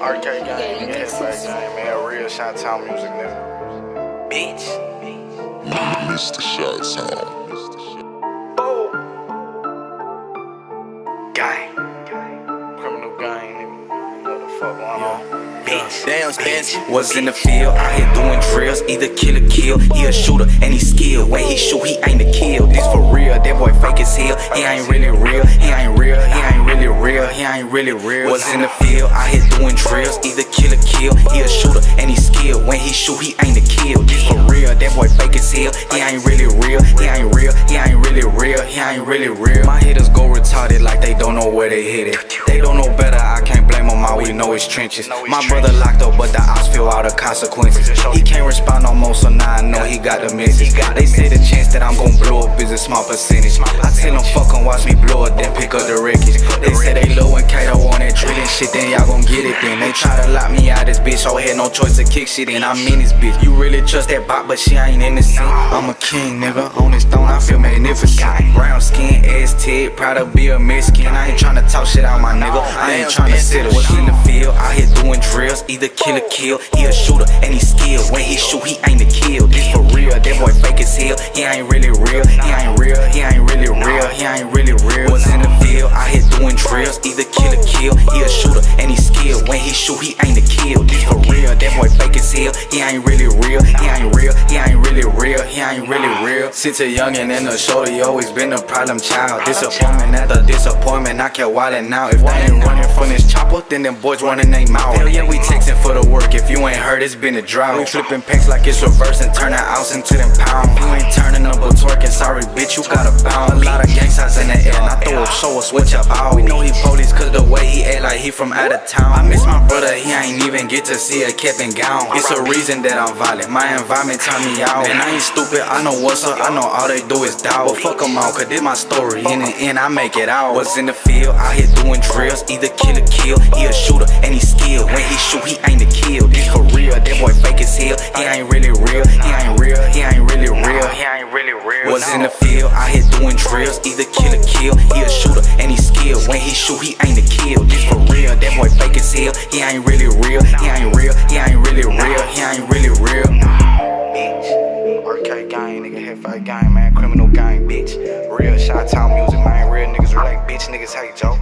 RK gang, nigga, headback gang, man. Real Chi Town music, nigga. bitch. Mr. Chi Town. Gang. Criminal gang, nigga. What the fuck going on? Bitch. Damn, Spence. Was in the field, out here doing drills. Either kill or kill. He a shooter and he skilled. When he shoot, he ain't a kill. This for real. That boy fake as hell. He ain't really real. He ain't real. He ain't ain't really real. Was in the field, out here doing drills. Either kill or kill. He a shooter and he skilled. When he shoot, he ain't a kill. This for real. That boy fake as hell. He ain't really real. He ain't real. He ain't really real. He ain't really real. My hitters go retarded like they don't know where they hit it. They don't know better. I can't blame them. All we know is trenches. My brother locked up, but the odds feel all the consequences. He can't respond he got the message. They say the chance that I'm gon' blow up is a small percentage. I tell them fuck 'em, watch me blow up, then pick up the wreckage. They say they low and Kadoe on that drilling shit, then y'all gon' get it then. They try to lock me out this bitch, so I had no choice to kick shit in. I'm in this bitch. You really trust that bot, but she ain't innocent. I'm a king, nigga. On this throne, I feel magnificent. Brown skin, ass tit, proud to be a Mexican. I ain't tryna talk shit out my nigga. I ain't tryna sit a shit in the field. Out here doing drills, either kill or kill. He a shooter and he skilled. When he shoot, he ain't a kill. This for real. That boy fake as hell. He ain't really real. He ain't real. He ain't really real. He ain't really real. Was in the field, I hit doing drills, either kill or kill. He a shooter and he skilled. When he shoot, he ain't a kill. This for real. That boy fake as hell. He ain't really real. He ain't real. Ain't really real. Since a youngin' in the shoulder, he always been a problem child. Disappointment after disappointment. I kept wildin' out. If they ain't running from this chopper, then them boys running they mouth. Hell yeah, we texting for the work. If you ain't heard, it's been a drought. We flipping packs like it's reverse and turning ounce into them pound. You ain't turning up or twerking. Sorry, bitch, you gotta bound. A lot of gangsters in the air, and I throw a show, a switch up out. We know he police, cause the way he act like he from out of town. I miss my brother, he ain't even get to see a cap and gown. It's a reason that I'm violent. My environment turn me out. And I ain't stupid, I know what's up. I know all they do is doubt. But fuck them all, cause this my story. In the end, I make it out. Was in the field, out here doing drills. Either kill or kill. He a shooter and he skilled. When he shoot, he ain't a kill. This for real. That boy fake as hell. He ain't really real. He ain't real. He ain't really real. He ain't really real. Was in the field, out here doing drills. Either kill or kill. He a shooter and he skilled. When he shoot, he ain't a kill. This for real. That boy fake as hell. He ain't really real. He ain't real. He ain't criminal gang, bitch. Real Chi Town music, man. Real niggas relate, bitch. Niggas hate, Joe.